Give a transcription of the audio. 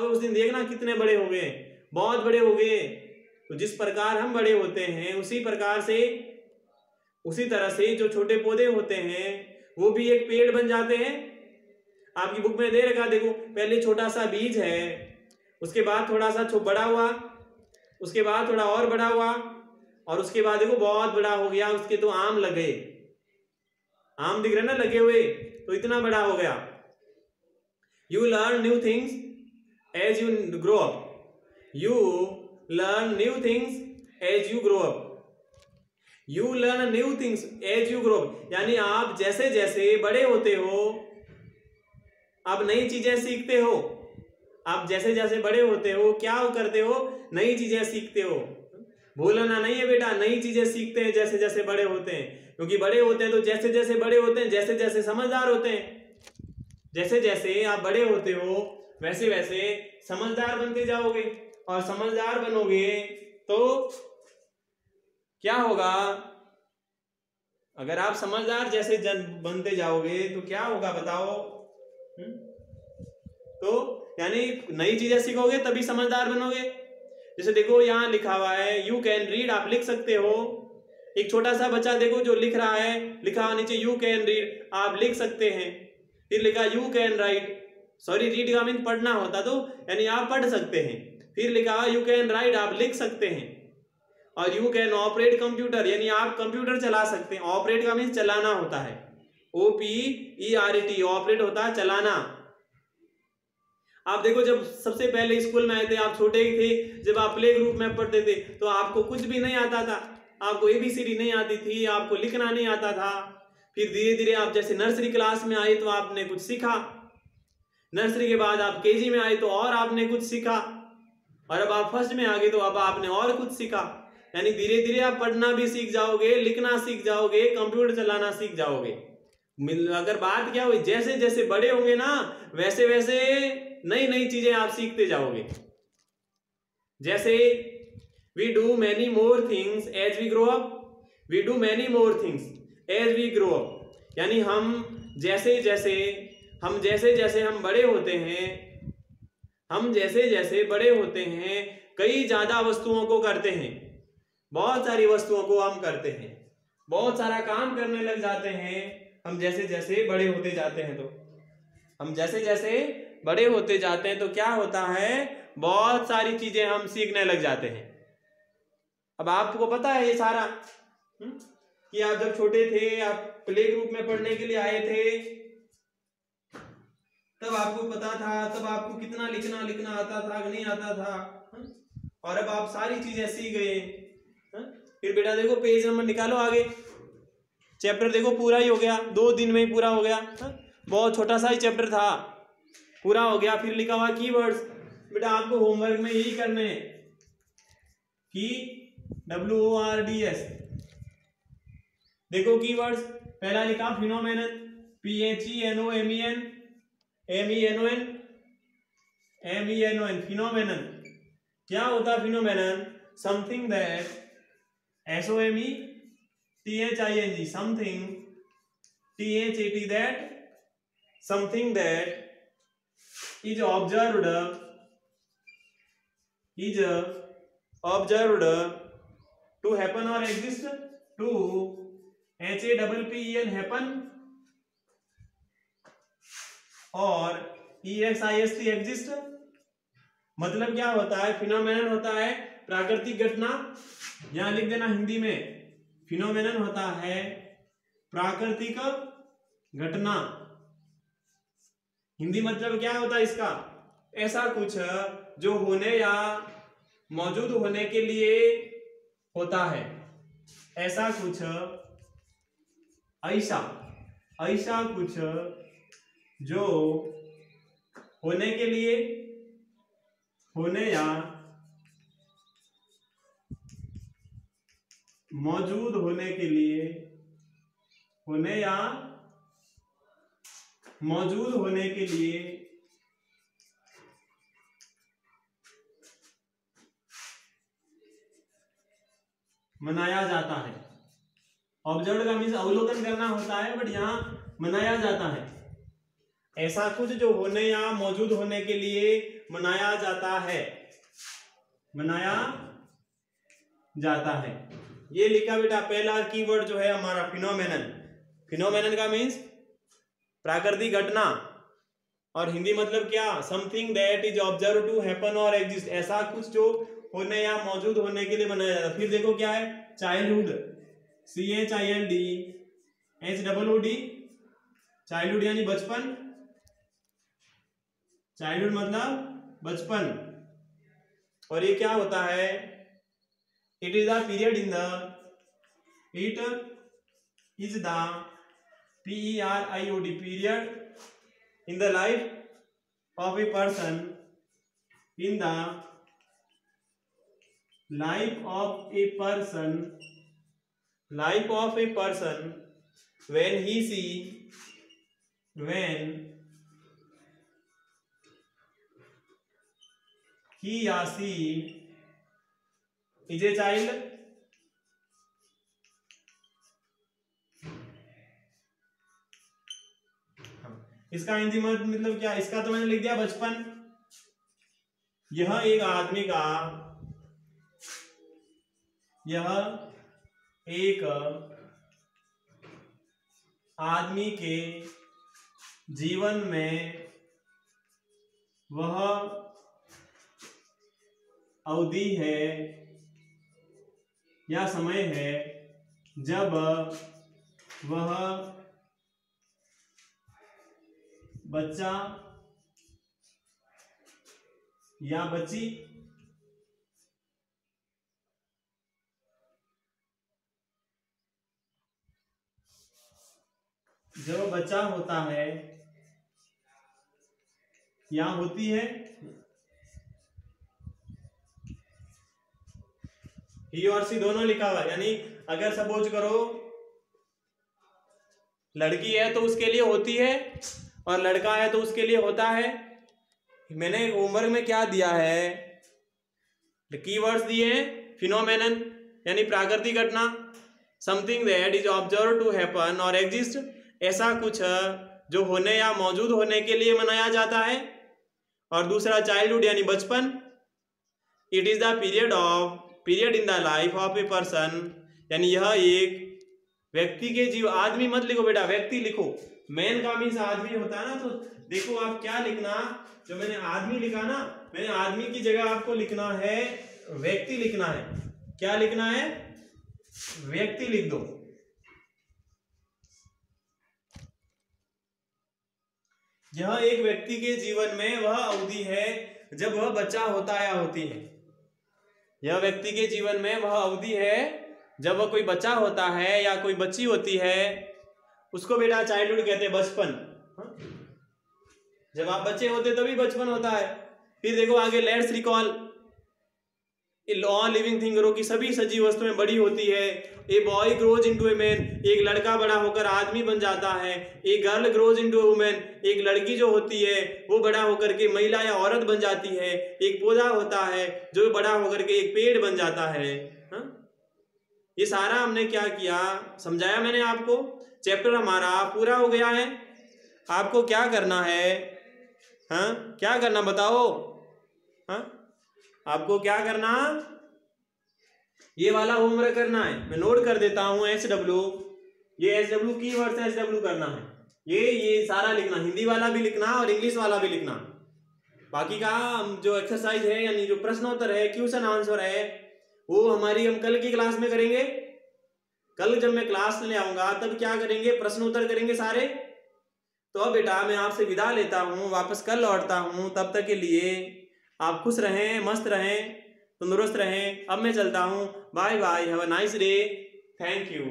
होगे उस दिन देखना कितने बड़े हो गए, बहुत बड़े हो गए। तो जिस प्रकार हम बड़े होते हैं, उसी प्रकार से, उसी तरह से जो छोटे पौधे होते हैं, वो भी एक पेड़ बन जाते हैं। आपकी बुक में दे रखा, देखो, पहले छोटा सा बीज है, उसके बाद थोड़ा सा बड़ा हुआ, उसके बाद थोड़ा और बड़ा हुआ, और उसके बाद देखो, बहुत बड़ा हो गया, उसके तो आम लगे। आम दिख रहे ना, लगे हुए तो इतना बड़ा हो गया। You learn new things as you grow up you learn new things as you grow up you learn new things as you grow यानी आप जैसे जैसे बड़े होते हो, आप नई चीज़ें सीखते हो। आप जैसे जैसे बड़े होते हो, क्या करते हो? नई चीज़ें सीखते हो। भूलना नहीं है बेटा, नई चीज़ें सीखते हैं जैसे जैसे बड़े होते हैं। क्योंकि बड़े होते हैं तो जैसे जैसे बड़े होते हैं जैसे जैसे समझदार होते हैं। जैसे जैसे आप बड़े होते हो वैसे वैसे समझदार बनते जाओगे और समझदार बनोगे तो क्या होगा? अगर आप समझदार जैसे जन बनते जाओगे तो क्या होगा बताओ? हुँ? हम्म? तो यानी नई चीज़ें सीखोगे तभी समझदार बनोगे। जैसे देखो यहाँ लिखा हुआ है यू कैन रीड आप लिख सकते हो। एक छोटा सा बच्चा देखो जो लिख रहा है, लिखा हुआ नीचे यू कैन रीड आप लिख सकते हैं। फिर लिखा you can write sorry read का मीन पढ़ना होता तो यानी आप पढ़ सकते हैं फिर लिखा हुआ यू कैन राइट आप लिख सकते हैं और यू कैन ऑपरेट कंप्यूटर यानी आप कंप्यूटर चला सकते हैं ऑपरेट का मीन चलाना होता है O P E R E T operate होता है चलाना आप देखो, जब सबसे पहले स्कूल में आए थे, आप छोटे ही थे, जब आप प्ले ग्रुप में पढ़ते थे तो आपको कुछ भी नहीं आता था। आपको एबीसीडी नहीं आती थी, आपको लिखना नहीं आता था। फिर धीरे धीरे आप जैसे नर्सरी क्लास में आए तो आपने कुछ सीखा। नर्सरी के बाद आप केजी में आए तो और आपने कुछ सीखा। और अब आप फ़र्स्ट में आ गए तो अब आपने और कुछ सीखा। यानी धीरे धीरे आप पढ़ना भी सीख जाओगे, लिखना सीख जाओगे, कंप्यूटर चलाना सीख जाओगे। अगर बात क्या हुई जैसे जैसे बड़े होंगे ना वैसे वैसे नई नई चीज़ें आप सीखते जाओगे। जैसे we do many more things as we grow up we do many more things as we grow up यानी हम जैसे जैसे हम जैसे जैसे हम बड़े होते हैं हम जैसे जैसे बड़े होते हैं कई ज़्यादा वस्तुओं को करते हैं। बहुत सारी वस्तुओं को हम करते हैं। बहुत सारा काम करने लग जाते हैं हम जैसे जैसे बड़े होते जाते हैं तो। हम जैसे जैसे बड़े होते जाते हैं तो क्या होता है बहुत सारी चीज़ें हम सीखने लग जाते हैं। अब आपको पता है ये सारा हुँ? हम्म, कि आप जब छोटे थे आप प्ले ग्रुप में पढ़ने के लिए आए थे तब आपको पता था तब आपको कितना लिखना लिखना आता था नहीं आता था हुँ? और अब आप सारी चीज़ें सीख गए हम्म, फिर बेटा देखो पेज नंबर निकालो आगे। चैप्टर देखो पूरा ही हो गया दो दिन में ही पूरा हो गया बहुत छोटा सा ही चैप्टर था। पूरा हो गया फिर लिखा हुआ कीवर्ड्स बेटा आपको होमवर्क में यही करने हैं की W O R D S देखो कीवर्ड्स पहला लिखा phenomenon P H E N O M E N M E N O N M E N O N phenomenon क्या होता phenomenon something that S O M E T H I N G something T H A T that something that is is observed to happen or exist, to h a double p e n happen और E X I S T exist मतलब क्या होता है? Phenomenon होता है प्राकृतिक घटना। यहाँ लिख देना हिंदी में। फिनोमेनन होता है प्राकृतिक घटना। हिंदी मतलब क्या होता है इसका? ऐसा कुछ जो होने या मौजूद होने के लिए होता है। ऐसा कुछ, ऐसा ऐसा कुछ जो होने के लिए, होने या मौजूद होने के लिए, होने या मौजूद होने के लिए, मनाया जाता है। ऑब्ज़र्व का मीन्स अवलोकन करना होता है बट यहाँ मनाया जाता है। ऐसा कुछ जो होने या मौजूद होने के लिए मनाया जाता है। मनाया जाता है। ये लिखा बेटा, पहला कीवर्ड जो है हमारा फिनोमेनन फिनोमेनन का मीन्स प्राकृतिक घटना। और हिंदी मतलब क्या? Something that is observe to happen और एग्जिस्ट ऐसा कुछ जो होने या मौजूद होने के लिए मनाया जाता है। फिर देखो क्या है? Childhood C H I L D H double O D childhood यानी बचपन। चाइल्डहुड मतलब बचपन। और ये क्या होता है? It is the period in the it is the P E R I O D period in the life of a person in the life of a person life of a person when he she when he or she is a child. इसका हिंदी मतलब क्या? इसका तो मैंने लिख दिया बचपन। यह एक आदमी का, यह एक आदमी के जीवन में वह अवधि है या समय है जब वह बच्चा या बच्ची जब बच्चा होता है या होती है ही और सी दोनों लिखा हुआ यानी अगर सपोज़ करो, लड़की है तो उसके लिए होती है और लड़का है तो उसके लिए होता है। मैंने होमवर्क में क्या दिया है? कीवर्ड्स दिए हैं यानी प्राकृतिक घटना। Something that is observe to happen और एग्जिस्ट ऐसा कुछ जो होने या मौजूद होने के लिए मनाया जाता है। और दूसरा चाइल्डहुड यानी बचपन। It is the period of period in the life of a person यानी यह एक व्यक्ति के जीव, आदमी मत लिखो बेटा, व्यक्ति लिखो। मैन का मीन्स आदमी होता है ना तो देखो आप क्या लिखना, जो मैंने आदमी लिखा ना, मैंने आदमी की जगह आपको लिखना है, व्यक्ति लिखना है। क्या लिखना है? व्यक्ति लिख दो। यह एक व्यक्ति के जीवन में वह अवधि है, जब वह बच्चा होता या होती है। यह व्यक्ति के जीवन में वह अवधि है जब वह कोई बच्चा होता है या कोई बच्ची होती है, उसको बेटा चाइल्डहुड कहते हैं बचपन। हाँ? जब आप बच्चे होते तभी बचपन होता है। फिर देखो आगे लेट्स रिकॉल ऑल लिविंग थिंगरों की सभी सजीव वस्तुएँ बड़ी होती है। A boy grows into a man एक लड़का बड़ा होकर आदमी बन जाता है। एक गर्ल ग्रोज इनटू वुमेन एक लड़की जो होती है, वो बड़ा होकर के महिला या औरत बन जाती है। एक पौधा होता है, जो बड़ा होकर के एक पेड़ बन जाता है। हा? ये सारा हमने क्या किया? समझाया मैंने आपको? चैप्टर हमारा पूरा हो गया है। आपको क्या करना है? हाँ? क्या करना बताओ? हाँ? आपको क्या करना ये वाला होमवर्क करना है। मैं नोट कर देता हूँ एच डब्ल्यू ये एच डब्ल्यू की वर्ड से एच डब्ल्यू करना है। ये ये सारा लिखना, हिंदी वाला भी लिखना और इंग्लिश वाला भी लिखना। बाकी का जो एक्सरसाइज है, यानी जो प्रश्नोत्तर है क्वेश्चन आंसर है, वो हमारी हम कल की क्लास में करेंगे। कल जब मैं क्लास ले आऊँगा, तब क्या करेंगे? प्रश्न उत्तर करेंगे सारे। तो बेटा, मैं आपसे विदा लेता हूँ, वापस कल लौटता हूँ। तब तक के लिए आप खुश रहें, मस्त रहें, तंदुरुस्त रहें। अब मैं चलता हूँ। Bye bye have a nice day thank you